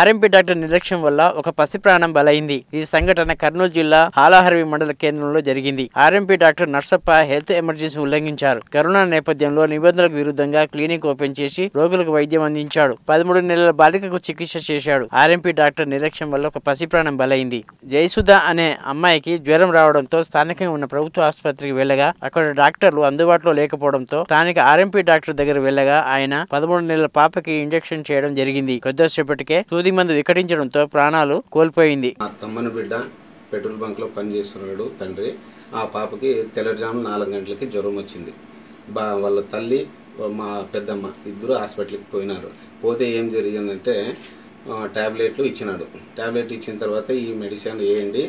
RMP doctor నిర్లక్ష్యం వల్ల ఒక పసి ప్రాణం బలైంది. ఈ సంఘటన కర్నూలు జిల్లా హాలాహర్వి మండల కేంద్రంలో జరిగింది. RMP doctor Narsappa health emergency ఉల్లంఘించారు. Corona నేపథ్యంలో నిబంధనలకు విరుద్ధంగా క్లినిక్ ఓపెన్ చేసి రోగులకు వైద్యం అందించాడు. పదమూడు నెలల బాలికకు చికిత్స చేశాడు. ఆర్ఎంపీ డాక్టర్ నిర్లక్ష్యం వల్ల ఒక పసి ప్రాణం బలైంది. జయసుధ అనే అమ్మాయికి జ్వరం రావడంతో స్థానికంగా ఉన్న ప్రభుత్వ ఆసుపత్రికి వెళ్ళగా అక్కడ డాక్టర్లు అందుబాటులో లేకపోవడంతో స్థానిక ఆర్ఎంపీ డాక్టర్ దగ్గర వెళ్ళగా ఆయన పదమూడు నెలల పాపకి ఇంజెక్షన్ చేయడం జరిగింది. కొద్దిసేపటికే సూది మందు వికటించడంతో ప్రాణాలు కోల్పోయింది. మా తమ్మని బిడ్డ పెట్రోల్ బంక్లో పనిచేస్తున్నాడు తండ్రి. ఆ పాపకి తెల్లజాము నాలుగు గంటలకి జ్వరం వచ్చింది. బా వాళ్ళ తల్లి మా పెద్దమ్మ ఇద్దరు హాస్పిటల్కి పోయినారు. పోతే ఏం జరిగిందంటే ట్యాబ్లెట్లు ఇచ్చినాడు. ట్యాబ్లెట్ ఇచ్చిన తర్వాత ఈ మెడిసిన్ వేయండి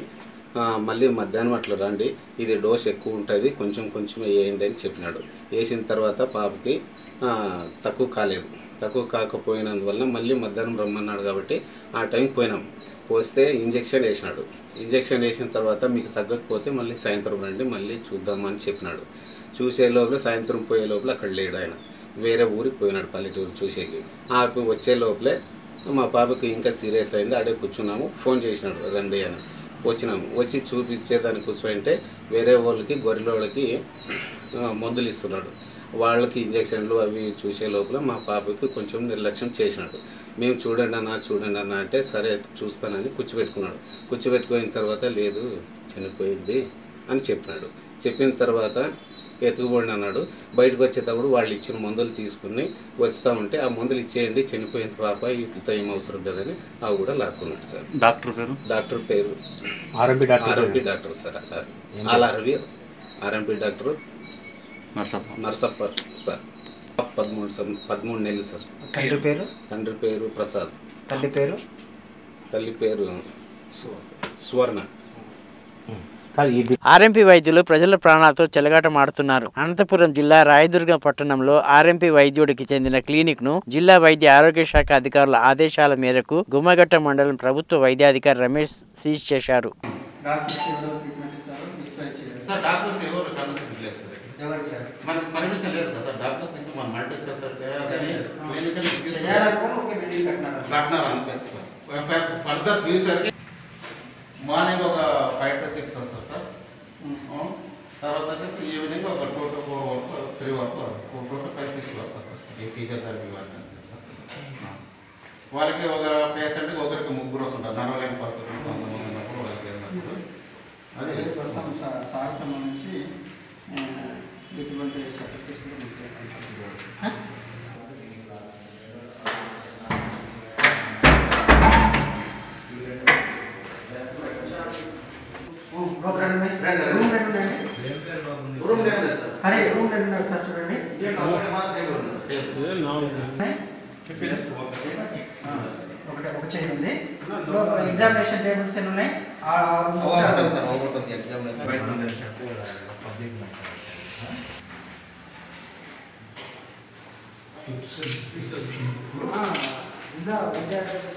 మళ్ళీ మధ్యాహ్నం అట్లా రండి. ఇది డోస్ ఎక్కువ ఉంటుంది కొంచెం కొంచెం వేయండి అని చెప్పినాడు. వేసిన తర్వాత పాపకి తక్కువ కాలేదు. తక్కువ కాకపోయినందువల్ల మళ్ళీ మధ్యాహ్నం రమ్మన్నాడు కాబట్టి ఆ టైంకి పోయినాం. పోస్తే ఇంజెక్షన్ వేసినాడు. ఇంజెక్షన్ వేసిన తర్వాత మీకు తగ్గకపోతే మళ్ళీ సాయంత్రం రండి మళ్ళీ చూద్దామని చెప్పినాడు. చూసే లోపల సాయంత్రం పోయే లోపల అక్కడ లేడు ఆయన. వేరే ఊరికి పోయినాడు పల్లెటూరు చూసేకి. ఆ వచ్చే లోపలే మా పాపకి ఇంకా సీరియస్ అయింది. అడే కూర్చున్నాము. ఫోన్ చేసినాడు రండి అని. వచ్చినాము. వచ్చి చూపించేదాన్ని కూర్చోంటే వేరే వాళ్ళకి గొర్రెలకి మందులు ఇస్తున్నాడు. వాళ్ళకి ఇంజక్షన్లు అవి చూసే లోపల మా పాపకి కొంచెం నిర్లక్ష్యం చేసినాడు. మేము చూడండి అన్న చూడండి అన్న అంటే సరే చూస్తానని కూర్చోబెట్టుకున్నాడు. కూర్చోబెట్టుకున్న తర్వాత లేదు చనిపోయింది అని చెప్పినాడు. చెప్పిన తర్వాత ఎత్తుకుపోండి అన్నాడు. బయటకు వచ్చేటప్పుడు వాళ్ళు ఇచ్చిన మందులు తీసుకుని వస్తూ ఉంటే ఆ మందులు ఇచ్చేయండి చనిపోయింది పాప వీటితో ఏం అవసరం లేదని అవి కూడా లాక్కున్నాడు సార్. డాక్టర్ పేరు? డాక్టర్ పేరు RMP doctor RMP doctor sir. RMP doctor Narsappa. Narsappa sir. పదమూడు సం పదమూడు నెలలు సార్. తండ్రి పేరు? తండ్రి పేరు ప్రసాద్. తల్లి పేరు? తల్లి పేరు సువర్ణ. ఆర్ఎంపీ వైద్యులు ప్రజల ప్రాణాలతో చెలగాటమాడుతున్నారు అనంతపురం జిల్లా రాయదుర్గం పట్టణంలో ఆర్ఎంపీ వైద్యుడికి చెందిన క్లినిక్ను జిల్లా వైద్య ఆరోగ్య శాఖ అధికారుల ఆదేశాల మేరకు గుమ్మగట్ట మండలం ప్రభుత్వ వైద్యాధికారి రమేష్ సీజ్ చేశారు. ఎవరికి. మనకి పర్మిషన్ లేదు కదా సార్ డాక్టర్స్ ఇంకా మన మల్టీ స్పెషాలిటీ కట్టినారు. అంతే. సార్ ఫర్దర్ ఫ్యూచర్కి మార్నింగ్ ఒక ఫైవ్ టు సిక్స్ వస్తుంది సార్. తర్వాత వచ్చేసి ఈవినింగ్ ఒక టూ టు ఫోర్ వరకు త్రీ వరకు టూ టు ఫైవ్ సిక్స్ వరకు వస్తుంది సార్. ఈ ఫిజియోథెరపీ వాళ్ళకి సార్. ఆ. వాళ్ళకి ఒక పేషెంట్కి ఒకరికి ముగ్గురు వస్తుంటారు. నడవలేని పరిస్థితులు కొంతమంది ఉన్నప్పుడు వాళ్ళకి వెళ్ళినప్పుడు అది అదే ప్రస్తుతం సా- సార్కి సంబంధించి ఆ, ఎటువంటి సర్టిఫికేట్స్ కూడా మీకు ఇవ్వాలి. రూమ్ రూమ్ రెండు ఉన్నాయి. రూమ్ రెండు ఉన్నాయండి. రూమ్ లేదు సార్ అరే రూమ్ రెండు ఉన్నాయి సార్ చూడండి ఉన్నాయి. ఆ, ఒకటి ఒక చైర్ ఉంది లోపల ఎగ్జామినేషన్ టేబుల్స్ ఎన్ని ఉన్నాయి ఆ ఆ room లో ఓవర్ సార్ ఓవర్ ఎగ్జామినేషన్ ఆ, ఇంకా విద్యార్థులకు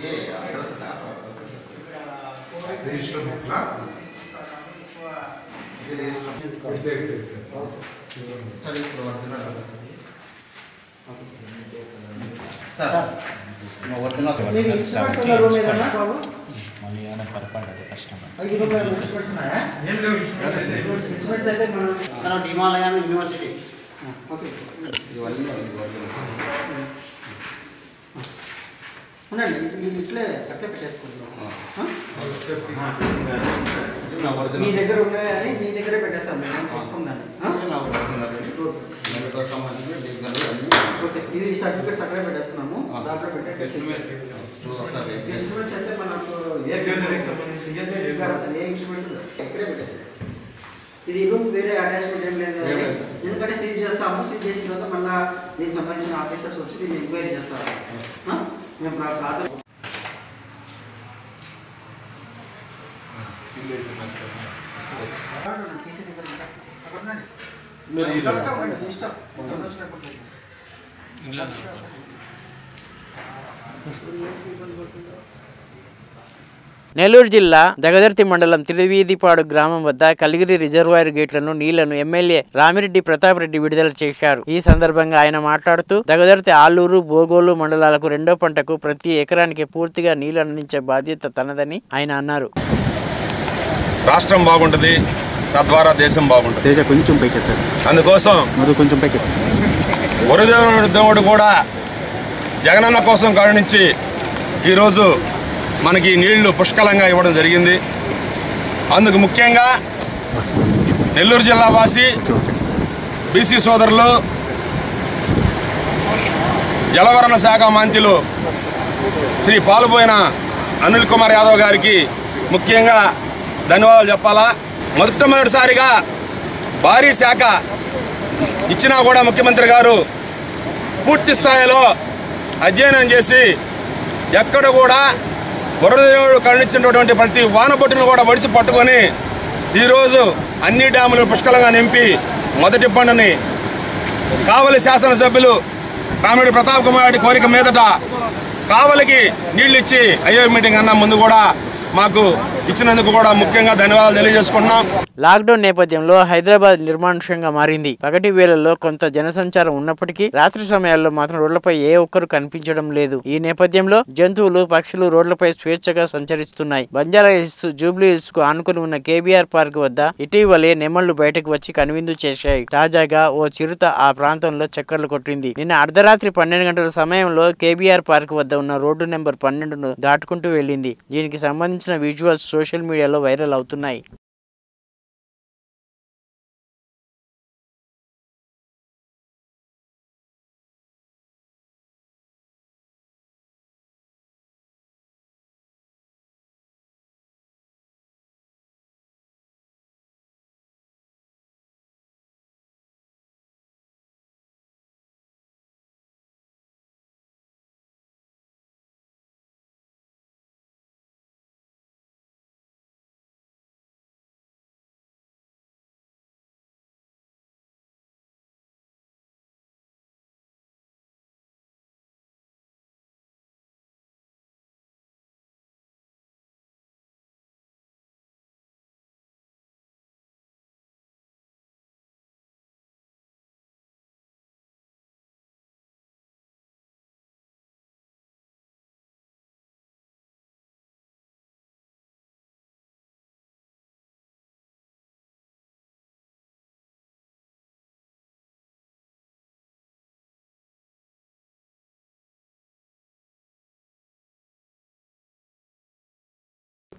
ఏ అడ్రస్ మళ్ళీ ఏమైనా పొరపాటు కష్టం సార్ హిమాలయన్ యూనివర్సిటీ. ఉండండి ఇట్లే అట్లే మీ దగ్గర ఉన్నాయని మీ దగ్గరే పెట్టేస్తాం మేము ఓకే. ఇది సర్టిఫికేట్స్ అక్కడే పెట్టేస్తున్నాము. దాంట్లో పెట్టేసి ఇన్స్ట్రుమెంట్స్ అయితే మనకు ఏ ఫిజియోథెరపీ కాదు అసలు ఏ ఇన్స్ట్రుమెంట్ ఎక్కడే పెట్టేసి ఇది రూమ్ వేరే అటాచ్మెంట్ ఏం లేదు. ఎందుకంటే సీజ్ చేస్తాము సీజ్ చేసిన తర్వాత మళ్ళీ దీనికి సంబంధించిన ఆఫీసర్స్ వచ్చి దీన్ని ఎంక్వైరీ చేస్తారు? మేము ప్రా- ప్రాథమిక టీసీ దగ్గర ఉంది సార్. అక్కడ ఉండండి. అక్కడ ఉండండి, మీ ఇష్టం. ఎవరు వచ్చినా పర్లేదు. నెల్లూరు జిల్లా దగదర్తి మండలం తిరువీధిపాడు గ్రామం వద్ద కలిగిరి రిజర్వాయర్ గేట్లను నీళ్ళను ఎమ్మెల్యే రామిరెడ్డి ప్రతాప్ రెడ్డి విడుదల చేశారు. ఈ సందర్భంగా ఆయన మాట్లాడుతూ దగదర్తి ఆలూరు బోగోలు మండలాలకు రెండో పంటకు ప్రతి ఎకరానికి పూర్తిగా నీళ్ళు అందించే బాధ్యత తనదని ఆయన అన్నారు. రాష్ట్రం బాగుంటుంది తద్వారా దేశం బాగుంటుంది. తేజ కొంచెం పైకి అందుకోసం కొంచెం వరుదేవుడు కూడా జగనన్న కోసం కరుణించి ఈరోజు మనకి నీళ్ళు పుష్కలంగా ఇవ్వడం జరిగింది. అందుకు ముఖ్యంగా నెల్లూరు జిల్లా వాసి బీసీ సోదరులు జలవరణ శాఖ మంత్రులు శ్రీ పాలుపోయిన అనిల్ కుమార్ యాదవ్ గారికి ముఖ్యంగా ధన్యవాదాలు చెప్పాలా? మొట్టమొదటిసారిగా భారీ శాఖ ఇచ్చినా కూడా ముఖ్యమంత్రి గారు పూర్తి స్థాయిలో అధ్యయనం చేసి ఎక్కడ కూడా వరదేవుడు కరుణించినటువంటి ప్రతి వానబొట్టును కూడా వడిచి పట్టుకొని ఈరోజు అన్ని డ్యాములు పుష్కలంగా నింపి మొదటి పండుని కావలి శాసనసభ్యులు కామెడి ప్రతాప్ కుమార్ రెడ్డి కోరిక మీదట కావలికి నీళ్ళు ఇచ్చి అయ్యో మీటింగ్ అన్న ముందు కూడా మాకు ఇచ్చినందుకు కూడా ముఖ్యంగా ధన్యవాదాలు తెలియజేసుకుంటున్నాం. లాక్డౌన్ నేపథ్యంలో హైదరాబాద్ నిర్మానుష్యంగా మారింది. పగటి వేళల్లో కొంత జనసంచారం ఉన్నప్పటికీ రాత్రి సమయాల్లో మాత్రం రోడ్లపై ఏ ఒక్కరు కనిపించడం లేదు. ఈ నేపథ్యంలో జంతువులు పక్షులు రోడ్లపై స్వేచ్ఛగా సంచరిస్తున్నాయి. బంజారా హిల్స్ జూబ్లీ హిల్స్కు ఆనుకుని ఉన్న కేబీఆర్ పార్క్ వద్ద ఇటీవలే నెమళ్ళు బయటకు వచ్చి కనువిందు చేశాయి. తాజాగా ఓ చిరుత ఆ ప్రాంతంలో చక్కర్లు కొట్టింది. నిన్న అర్ధరాత్రి పన్నెండు గంటల సమయంలో కేబీఆర్ పార్క్ వద్ద ఉన్న రోడ్డు నెంబర్ పన్నెండును దాటుకుంటూ వెళ్ళింది. దీనికి సంబంధించిన విజువల్స్ సోషల్ మీడియాలో వైరల్ అవుతున్నాయి.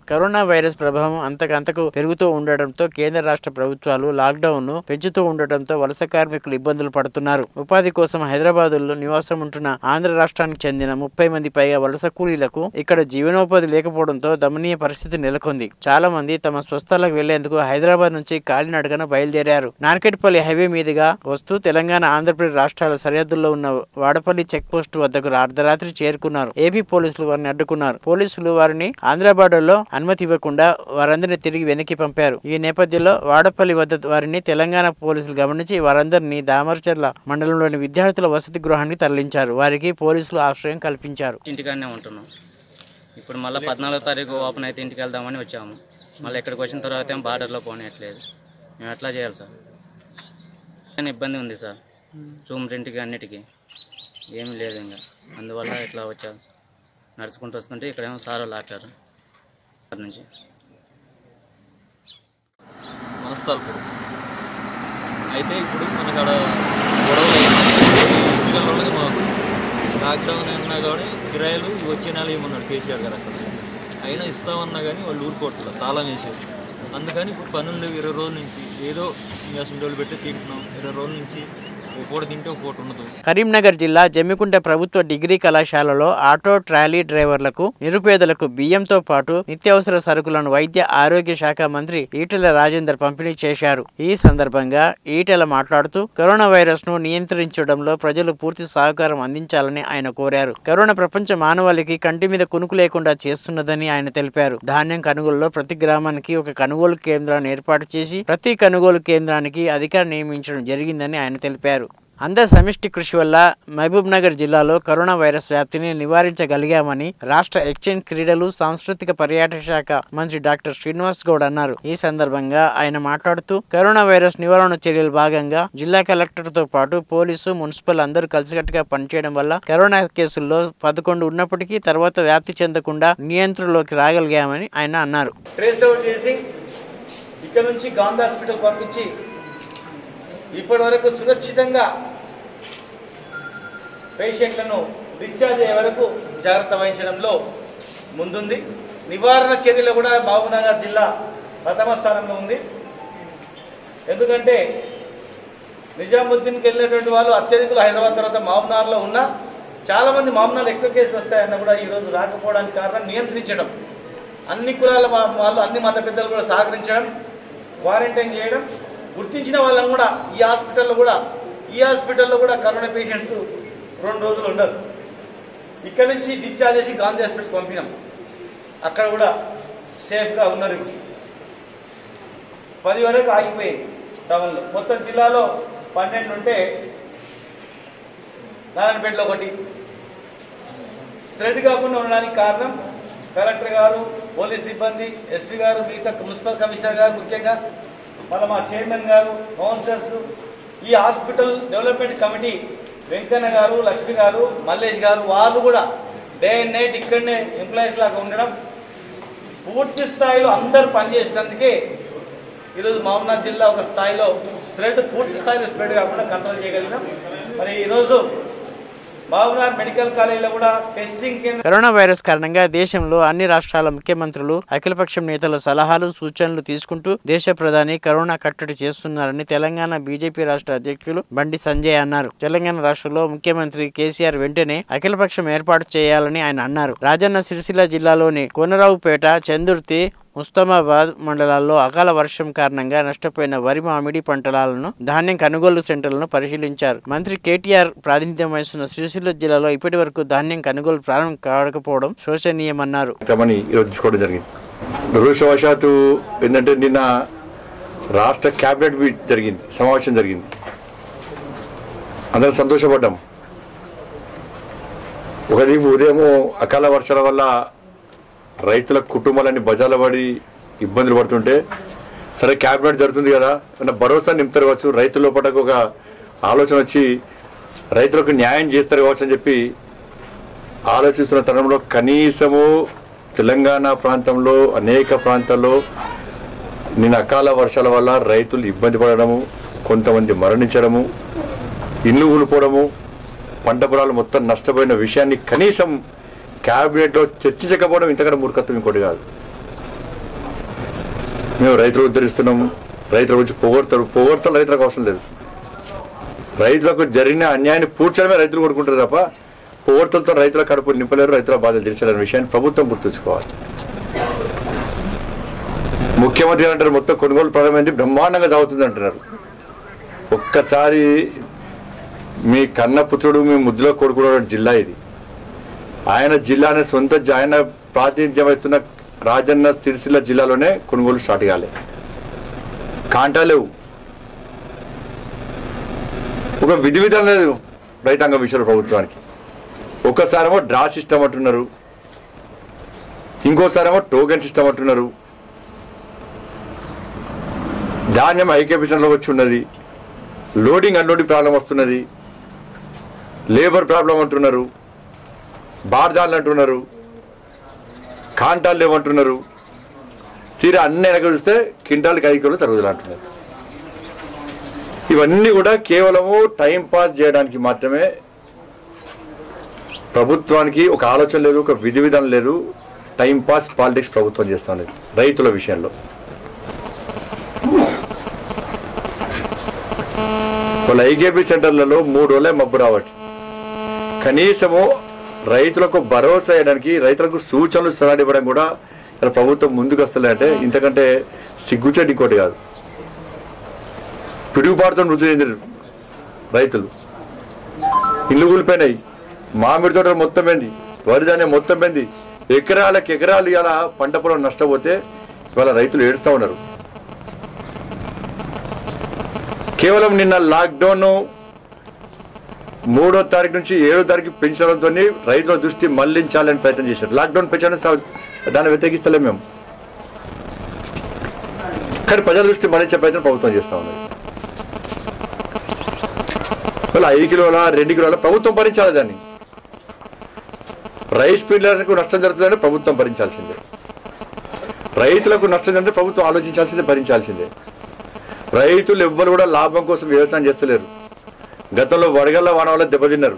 కరోనా వైరస్ ప్రభావం అంతకంతకు పెరుగుతూ ఉండటంతో కేంద్ర రాష్ట్ర ప్రభుత్వాలు లాక్డౌన్ను పెంచుతూ ఉండటంతో వలస కార్మికులు ఇబ్బందులు పడుతున్నారు. ఉపాధి కోసం హైదరాబాదులో నివాసం ఉంటున్న ఆంధ్ర రాష్ట్రానికి చెందిన ముప్పై మంది పైగా వలస కూలీలకు ఇక్కడ జీవనోపాధి లేకపోవడంతో దమనీయ పరిస్థితి నెలకొంది. చాలా మంది తమ స్వస్థలకు వెళ్ళేందుకు హైదరాబాద్ నుంచి కాలినడకన బయలుదేరారు. నార్కెట్పల్లి హైవే మీదుగా వస్తూ తెలంగాణ ఆంధ్రప్రదేశ్ రాష్ట్రాల సరిహద్దుల్లో ఉన్న వాడపల్లి చెక్ పోస్ట్ వద్దకు అర్ధరాత్రి చేరుకున్నారు. ఏపీ పోలీసులు వారిని అడ్డుకున్నారు. పోలీసులు వారిని ఆంధ్ర బార్డర్లో అనుమతి ఇవ్వకుండా వారందరినీ తిరిగి వెనక్కి పంపారు. ఈ నేపథ్యంలో వాడపల్లి వద్ద వారిని తెలంగాణ పోలీసులు గమనించి వారందరినీ దామర్చర్ల మండలంలోని విద్యార్థుల వసతి గృహానికి తరలించారు. వారికి పోలీసులు ఆశ్రయం కల్పించారు. ఇంటికాడనే ఉంటున్నాం. ఇప్పుడు మళ్ళీ పద్నాలుగో తారీఖు ఓపెన్ అయితే ఇంటికి వెళ్దామని వచ్చాము. మళ్ళీ ఇక్కడికి వచ్చిన తర్వాత ఏం బార్డర్లో పోనీయట్లేదు. మేము ఎట్లా చేయాలి సార్? కానీ ఇబ్బంది ఉంది సార్. రూమ్ రెంట్కి అన్నిటికీ. ఏమీ లేదు ఇంకా. అందువల్ల ఇట్లా వచ్చాము సార్. నడుచుకుంటూ వస్తుంటే ఇక్కడేమో సార్ వాళ్ళు అక్కడి నుంచి. మనస్తాల్పురం అయితే ఇప్పుడు మనకాడ గొడవలు ఇంటికల మాకు లాక్డౌన్ అయినా కానీ కిరాయిలు ఈ వచ్చే నెల ఇవ్వమన్నాడు కేసీఆర్ గారు అక్కడ. అయినా ఇస్తామన్నా కానీ వాళ్ళు ఊరుకోవట్లేదు తాళం వేసేది. అందుకని ఇప్పుడు పనులు ఇరవై రోజుల నుంచి ఏదో ఇంకా రోజులు పెట్టి తింటున్నాం. ఇరవై రోజుల నుంచి పూట తింటే పూట ఉండదు. కరీంనగర్ జిల్లా జమ్మికుంట ప్రభుత్వ డిగ్రీ కళాశాలలో ఆటో ట్రాలీ డ్రైవర్లకు నిరుపేదలకు బియ్యంతో పాటు నిత్యావసర సరుకులను వైద్య ఆరోగ్య శాఖ మంత్రి ఈటెల రాజేందర్ పంపిణీ చేశారు. ఈ సందర్భంగా ఈటెల మాట్లాడుతూ కరోనా వైరస్ను నియంత్రించడంలో ప్రజలు పూర్తి సహకారం అందించాలని ఆయన కోరారు. కరోనా ప్రపంచ మానవాళికి కంటి మీద కునుకు లేకుండా చేస్తున్నదని ఆయన తెలిపారు. ధాన్యం కొనుగోలులో ప్రతి గ్రామానికి ఒక కొనుగోలు కేంద్రాన్ని ఏర్పాటు చేసి ప్రతి కొనుగోలు కేంద్రానికి అధికారి నియమించడం జరిగిందని ఆయన తెలిపారు. అందరి సమిష్టి కృషి వల్ల మహబూబ్ నగర్ జిల్లాలో కరోనా వైరస్ వ్యాప్తిని నివారించగలిగామని రాష్ట్ర ఎక్స్చేంజ్ క్రీడలు సాంస్కృతిక పర్యాటక శాఖ మంత్రి డాక్టర్ శ్రీనివాస్ గౌడ్ అన్నారు. ఈ సందర్భంగా ఆయన మాట్లాడుతూ కరోనా వైరస్ నివారణ చర్యలు భాగంగా జిల్లా కలెక్టర్తో పాటు పోలీసు మున్సిపల్ అందరూ కలిసికట్టుగా పనిచేయడం వల్ల కరోనా కేసుల్లో పదకొండు ఉన్నప్పటికీ తర్వాత వ్యాప్తి చెందకుండా నియంత్రణలోకి రాగలిగామని ఆయన అన్నారు. ట్రేస్ అవుట్ చేసి ఇక్కడ నుంచి గాంధీ హాస్పిటల్ పంపించి ఇప్పటి వరకు సురక్షితంగా పేషెంట్లను డిశ్చార్జ్ అయ్యే వరకు జాగ్రత్త వహించడంలో ముందుంది. నివారణ చర్యలు కూడా మహబూబ్నగర్ జిల్లా ప్రథమ స్థానంలో ఉంది. ఎందుకంటే నిజాముద్దీన్కి వెళ్ళినటువంటి వాళ్ళు అత్యధికులు హైదరాబాద్ తర్వాత మహబూబ్నగర్లో ఉన్నా చాలా మంది ఎక్కువ కేసులు వస్తాయన్న కూడా ఈ రోజు రాకపోవడానికి కారణం నియంత్రించడం. అన్ని కులాల వాళ్ళు అన్ని మత పెద్దలు కూడా సహకరించడం క్వారంటైన్ చేయడం గుర్తించిన వాళ్ళని కూడా ఈ హాస్పిటల్లో కూడా ఈ హాస్పిటల్లో కూడా కరోనా పేషెంట్స్ రెండు రోజులు ఉండరు. ఇక్కడ నుంచి డిశ్చార్జ్ చేసి గాంధీ హాస్పిటల్ పంపినాం. అక్కడ కూడా సేఫ్గా ఉన్నారు పది వరకు ఆగిపోయింది టౌన్లో మొత్తం జిల్లాలో పన్నెండు ఉంటే నారాయణపేటలో ఒకటి. స్ప్రెడ్ కాకుండా ఉండడానికి కారణం కలెక్టర్ గారు పోలీస్ సిబ్బంది ఎస్పీ గారు మిగతా మున్సిపల్ కమిషనర్ గారు ముఖ్యంగా మళ్ళీ మా చైర్మన్ గారు కౌన్సిలర్స్ ఈ హాస్పిటల్ డెవలప్మెంట్ కమిటీ వెంకన్న గారు లక్ష్మి గారు మల్లేష్ గారు వాళ్ళు కూడా డే అండ్ నైట్ ఇక్కడనే ఎంప్లాయీస్ లాగా ఉండడం పూర్తి స్థాయిలో అందరు పనిచేసినందుకే ఈరోజు మహబూబ్నగర్ జిల్లా ఒక స్థాయిలో స్ప్రెడ్ పూర్తి స్థాయిలో స్ప్రెడ్ కాకుండా కంట్రోల్ చేయగలిగినాం మరి ఈరోజు మెడికల్ కాలేజీలో కూడా టెస్టింగ్ కరోనా వైరస్ కారణంగా దేశంలో అన్ని రాష్ట్రాల ముఖ్యమంత్రులు అఖిలపక్షం నేతల సలహాలు సూచనలు తీసుకుంటూ దేశ ప్రధాని కరోనా కట్టడి చేస్తున్నారని తెలంగాణ బీజేపీ రాష్ట్ర అధ్యక్షులు బండి సంజయ్ అన్నారు. తెలంగాణ రాష్ట్రంలో ముఖ్యమంత్రి కేసీఆర్ వెంటనే అఖిలపక్షం ఏర్పాటు చేయాలని ఆయన అన్నారు. రాజన్న సిరిసిల్ల జిల్లాలోని కోనరావుపేట చందుర్తి ముస్తామాబాద్ మండలాల్లో అకాల వర్షం కారణంగా నష్టపోయిన వరి మామిడి పంటలను ధాన్యం కొనుగోలు సెంటర్లను పరిశీలించారు. మంత్రి కేటీఆర్ ప్రాతినిధ్యం వహిస్తున్న శ్రీశైలం జిల్లాలో ఇప్పటి వరకు ధాన్యం కొనుగోలు ప్రారంభం కావకపోవడం శోచనీయమన్నారు కార్యక్రమాన్ని జరిగింది. దురదృష్టవశాత్తు ఏంటంటే నిన్న రాష్ట్ర క్యాబినెట్ మీట్ జరిగింది సమావేశం జరిగింది. అందరం సంతోషపడ్డాం. ఒకదీపు ఉదయము అకాల వర్షాల వల్ల రైతుల కుటుంబాలన్నీ బజార్ల పడి ఇబ్బందులు పడుతుంటే సరే క్యాబినెట్ జరుగుతుంది కదా అన్న భరోసా నింపుతారు కావచ్చు రైతుల లోపల ఒక ఆలోచన వచ్చి రైతులకు న్యాయం చేస్తారు కావచ్చు అని చెప్పి ఆలోచిస్తున్న తరుణంలో కనీసము తెలంగాణ ప్రాంతంలో అనేక ప్రాంతాల్లో నిన్న అకాల వర్షాల వల్ల రైతులు ఇబ్బంది పడడము కొంతమంది మరణించడము ఇల్లు ఊలిపోవడము పంట పొలాలు మొత్తం నష్టపోయిన విషయాన్ని కనీసం క్యాబినెట్లో చర్చించకపోవడం ఇంతకన్నా మూర్ఖత్వం ఇంకోటి కాదు. మేము రైతులు ఉద్ధరిస్తున్నాము. రైతుల గురించి పొగడతారు పొగడతలు రైతులకు అవసరం లేదు. రైతులకు జరిగిన అన్యాయాన్ని పూడ్చడమే రైతులు కొడుకుంటారు తప్ప పొగడతలతో రైతుల కడుపు నింపలేరు రైతుల బాధలు తీర్చలేని విషయాన్ని ప్రభుత్వం గుర్తుంచుకోవాలి. ముఖ్యమంత్రి అంటారు మొత్తం కొనుగోలు ప్రారంభమైంది బ్రహ్మాండంగా సాగుతుంది అంటున్నారు. ఒక్కసారి మీ కన్నపుత్రుడు మీ ముద్దులో కొడుకుడు జిల్లా ఇది. ఆయన జిల్లానే సొంత ఆయన ప్రాతినిధ్యం వహిస్తున్న రాజన్న సిరిసిల్ల జిల్లాలోనే కొనుగోలు స్టార్ట్ కాలే కాంటా లేవు. ఒక విధి విధానం లేదు రైతాంగ విషయంలో ప్రభుత్వానికి. ఒకసారేమో డ్రా సిస్టమ్ అంటున్నారు. ఇంకోసారేమో టోకెన్ సిస్టమ్ అంటున్నారు. ధాన్యం ఐకేపీసన్లో వచ్చి ఉన్నది. లోడింగ్ అన్లోడింగ్ ప్రాబ్లం వస్తున్నది. లేబర్ ప్రాబ్లం అంటున్నారు. బార్జాలు అంటున్నారు కాంటాలు ఏమంటున్నారు తీరా అన్ని వెనక చూస్తే కింటాలకి ఐదు కిలోలు తరుగుదల అంటున్నారు. ఇవన్నీ కూడా కేవలము టైం పాస్ చేయడానికి మాత్రమే. ప్రభుత్వానికి ఒక ఆలోచన లేదు ఒక విధి విధానం లేదు టైం పాస్ పాలిటిక్స్ ప్రభుత్వం చేస్తా ఉన్నది రైతుల విషయంలో. వాళ్ళ ఐకేపీ సెంటర్లలో మూడు రోజులే మబ్బు రావట్టి కనీసము రైతులకు భరోసా వేయడానికి రైతులకు సూచనలు సలహా ఇవ్వడం కూడా ఇలా ప్రభుత్వం ముందుకు వస్తలేదంటే ఇంతకంటే సిగ్గుచేటి ఇంకోటి కాదు. పిడుగుపాటుతో మృతి చెందిన రైతులు. ఇల్లు కూలిపోయినాయి. మామిడి తోట మొత్తం పోయింది. వరి ధాన్యం మొత్తం పోయింది. ఎకరాలకు ఎకరాలు ఇలా పంట పొలం నష్టపోతే ఇవాళ రైతులు ఏడుస్తూ ఉన్నారు. కేవలం నిన్న లాక్డౌన్ మూడో తారీఖు నుంచి ఏడో తారీఖు పెంచడంతో రైతుల దృష్టి మళ్ళించాలని ప్రయత్నం చేశారు. లాక్డౌన్ పెంచడం దాన్ని వ్యతిరేకిస్తలే మేము. కానీ ప్రజల దృష్టి మళ్ళించే ప్రయత్నం ప్రభుత్వం చేస్తా ఉన్నది మళ్ళీ ఐదు కిలోల రెండు కిలోల ప్రభుత్వం భరించాలి దాన్ని. రైస్ మిల్లర్లకు నష్టం జరుగుతుందని ప్రభుత్వం భరించాల్సిందే. రైతులకు నష్టం జరిగితే ప్రభుత్వం ఆలోచించాల్సిందే భరించాల్సిందే. రైతులు ఎవ్వరు కూడా లాభం కోసం వ్యవసాయం చేస్తలేరు. గతంలో వడగళ్ళ వాన వల్ల దెబ్బతిన్నారు.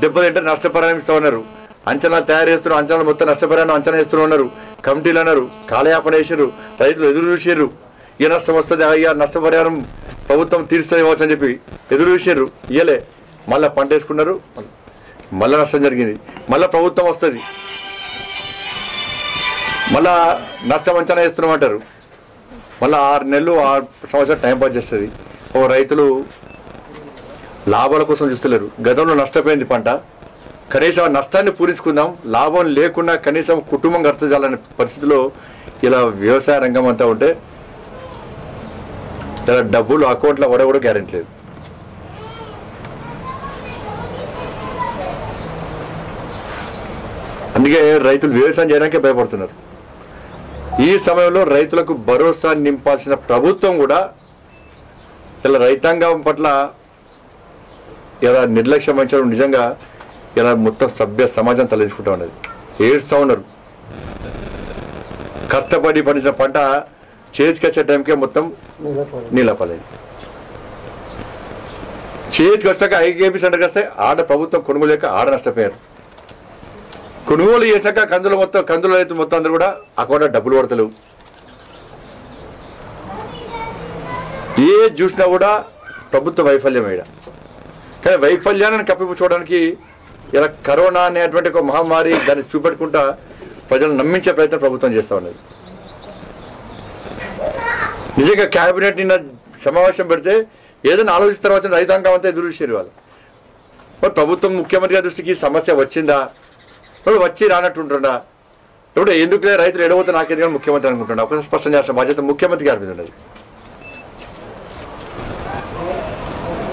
దెబ్బతింటే నష్టపరిహారం ఇస్తా ఉన్నారు అంచనా తయారు చేస్తున్నారు అంచనాలు మొత్తం నష్టపరిహారం అంచనా చేస్తూనే ఉన్నారు కమిటీలు అన్నారు. కాలయాపన చేసారు రైతులు ఎదురు చూసారు ఏ నష్టం వస్తుంది అయ్యా నష్టపరిహారం ప్రభుత్వం తీరుస్తుంది అని చెప్పి ఎదురు చూసారు ఇయలే మళ్ళీ పంట వేసుకున్నారు. మళ్ళీ నష్టం జరిగింది. మళ్ళీ ప్రభుత్వం వస్తుంది. మళ్ళా నష్టం అంచనా వేస్తున్నామంటారు. మళ్ళీ ఆరు నెలలు ఆరు సంవత్సరాలు టైం పాస్ చేస్తుంది. ఓ రైతులు లాభాల కోసం చూస్తలేరు. గతంలో నష్టపోయింది పంట. కనీసం నష్టాన్ని పూరించుకుందాం. లాభం లేకుండా కనీసం కుటుంబం గడతజాలనే పరిస్థితిలో ఇలా వ్యవసాయ రంగం అంతా ఉంటే ఇలా డబ్బులు అకౌంట్లో పడే కూడా గ్యారెంటీ లేదు. అందుకే రైతులు వ్యవసాయం చేయడానికే భయపడుతున్నారు. ఈ సమయంలో రైతులకు భరోసా నింపాల్సిన ప్రభుత్వం కూడా ఇలా రైతాంగం పట్ల ఇలా నిర్లక్ష్యం వహించడం నిజంగా ఇలా మొత్తం సభ్య సమాజం తలదించుకుంటా ఉన్నది ఏడుస్తూ ఉన్నారు కష్టపడి పండించిన పంట చేతికి వచ్చే టైంకే మొత్తం నీళ్ళపలేదు చేతికి వచ్చాక ఐకేపీ సెంటర్కి వస్తే ఆడ ప్రభుత్వం కొనుగోలు లేక ఆడ నష్టపోయారు. కొనుగోలు చేశాక కందులు మొత్తం కందులు రైతు మొత్తం అందరూ కూడా అక్కడ డబ్బులు పడతలేవు ఏ చూసినా కూడా ప్రభుత్వ వైఫల్యం అయ్యా కానీ వైఫల్యాన్ని కప్పిపుచ్చుకోవడానికి ఇలా కరోనా అనేటువంటి ఒక మహమ్మారి దాన్ని చూపెట్టుకుంటా ప్రజలను నమ్మించే ప్రయత్నం ప్రభుత్వం చేస్తూ ఉన్నది. నిజంగా క్యాబినెట్ నిన్న సమావేశం పెడితే ఏదైనా ఆలోచిస్తారు వచ్చిన రైతాంగం అంతా ఎదురు వాళ్ళు. మరి ప్రభుత్వం ముఖ్యమంత్రి గారి దృష్టికి సమస్య వచ్చిందా? ఇప్పుడు వచ్చి రానట్టుంటుండా ఇప్పుడు ఎందుకులే రైతులు ఎడబోతే నాకేది కానీ ముఖ్యమంత్రి అనుకుంటున్నా? ఒకసారి స్పష్టం చేసిన బాధ్యత ముఖ్యమంత్రి గారి మీద ఉన్నది.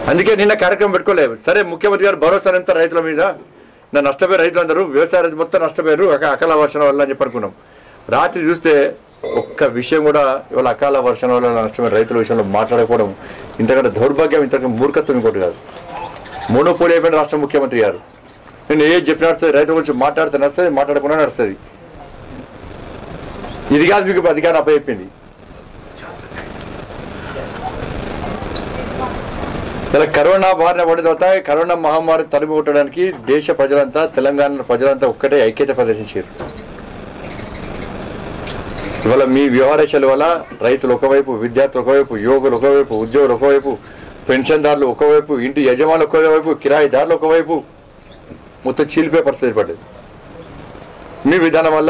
అందుకే నిన్న కార్యక్రమం పెట్టుకోలేదు. సరే ముఖ్యమంత్రి గారు భరోసా ఎంత రైతుల మీద? నా నష్టపోయి రైతులందరూ వ్యవసాయ రైతు మొత్తం నష్టపోయారు అక- అకాల వర్షం వల్ల అని చెప్పి అనుకున్నాం. రాత్రి చూస్తే ఒక్క విషయం కూడా ఇవాళ అకాల వర్షం వల్ల నష్టమైన రైతుల విషయంలో మాట్లాడకపోవడం ఇంతకంటే దౌర్భాగ్యం ఇంతకంటే మూర్ఖత్వం ఇంకోటి కాదు. మోనోపోలి అయిపోయిన రాష్ట్ర ముఖ్యమంత్రి గారు. నేను ఏ చెప్పిన నడుస్తుంది రైతుల గురించి మాట్లాడితే నడుస్తుంది మాట్లాడకుండా నడుస్తుంది. ఇది కాదు మీకు అధికారం అప్పచెప్పింది. ఇలా కరోనా బారిన పడిన తర్వాత కరోనా మహమ్మారి తరిమి కొట్టడానికి దేశ ప్రజలంతా తెలంగాణ ప్రజలంతా ఒక్కటే ఐక్యత ప్రదర్శించారు. ఇవాళ మీ వ్యవహారేశాల వల్ల రైతులు ఒకవైపు విద్యార్థులు ఒకవైపు యువకులు ఒకవైపు ఉద్యోగులు ఒకవైపు పెన్షన్దారులు ఒకవైపు ఇంటి యజమానులు ఒకవైపు కిరాయిదారులు ఒకవైపు మొత్తం చీలిపోయే పరిస్థితి పడ్డది మీ విధానం వల్ల